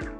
you